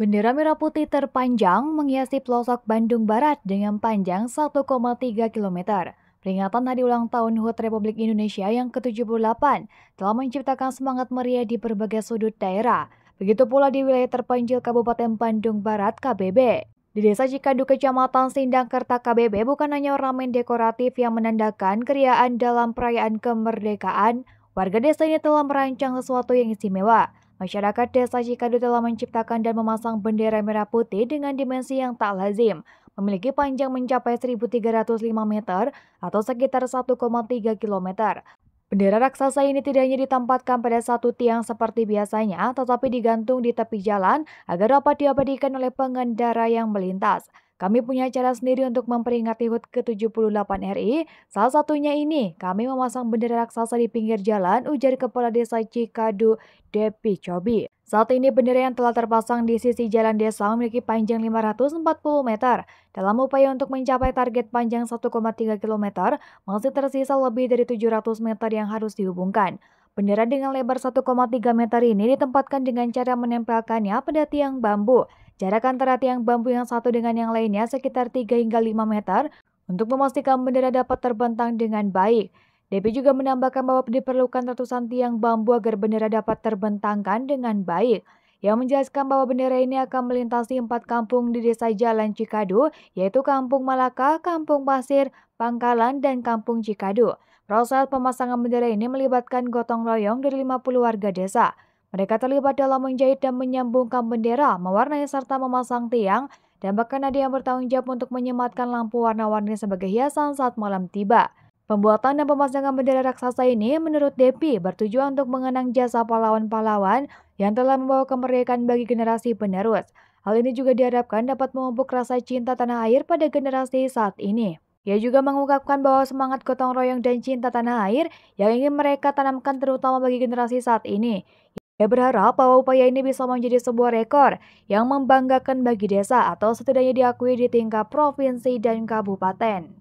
Bendera merah putih terpanjang menghiasi pelosok Bandung Barat dengan panjang 1,3 km. Peringatan Hari Ulang Tahun HUT Republik Indonesia yang ke-78 telah menciptakan semangat meriah di berbagai sudut daerah. Begitu pula di wilayah terpencil Kabupaten Bandung Barat KBB. Di Desa Cikadu, Kecamatan Sindangkerta KBB bukan hanya ornamen dekoratif yang menandakan keriaan dalam perayaan kemerdekaan, warga desa ini telah merancang sesuatu yang istimewa, Masyarakat Desa Cikadu telah menciptakan dan memasang bendera merah putih dengan dimensi yang tak lazim, memiliki panjang mencapai 1.305 meter atau sekitar 1,3 km. Bendera raksasa ini tidak hanya ditempatkan pada satu tiang seperti biasanya, tetapi digantung di tepi jalan agar dapat diabadikan oleh pengendara yang melintas. Kami punya cara sendiri untuk memperingati HUT ke-78 RI. Salah satunya ini, kami memasang bendera raksasa di pinggir jalan, ujar Kepala Desa Cikadu, Depi Cobi. Saat ini bendera yang telah terpasang di sisi jalan desa memiliki panjang 540 meter. Dalam upaya untuk mencapai target panjang 1,3 km, masih tersisa lebih dari 700 meter yang harus dihubungkan. Bendera dengan lebar 1,3 meter ini ditempatkan dengan cara menempelkannya pada tiang bambu. Jarak antara tiang bambu yang satu dengan yang lainnya sekitar 3 hingga 5 meter untuk memastikan bendera dapat terbentang dengan baik. Depi juga menambahkan bahwa diperlukan ratusan tiang bambu agar bendera dapat terbentangkan dengan baik. Yang menjelaskan bahwa bendera ini akan melintasi empat kampung di desa Jalan Cikadu, yaitu Kampung Malaka, Kampung Pasir, Pangkalan, dan Kampung Cikadu. Proses pemasangan bendera ini melibatkan gotong royong dari 50 warga desa. Mereka terlibat dalam menjahit dan menyambungkan bendera, mewarnai serta memasang tiang, dan bahkan ada yang bertanggung jawab untuk menyematkan lampu warna-warni sebagai hiasan saat malam tiba. Pembuatan dan pemasangan bendera raksasa ini menurut Depi bertujuan untuk mengenang jasa pahlawan-pahlawan yang telah membawa kemerdekaan bagi generasi penerus. Hal ini juga diharapkan dapat memupuk rasa cinta tanah air pada generasi saat ini. Ia juga mengungkapkan bahwa semangat gotong royong dan cinta tanah air yang ingin mereka tanamkan terutama bagi generasi saat ini. Ia berharap bahwa upaya ini bisa menjadi sebuah rekor yang membanggakan bagi desa atau setidaknya diakui di tingkat provinsi dan kabupaten.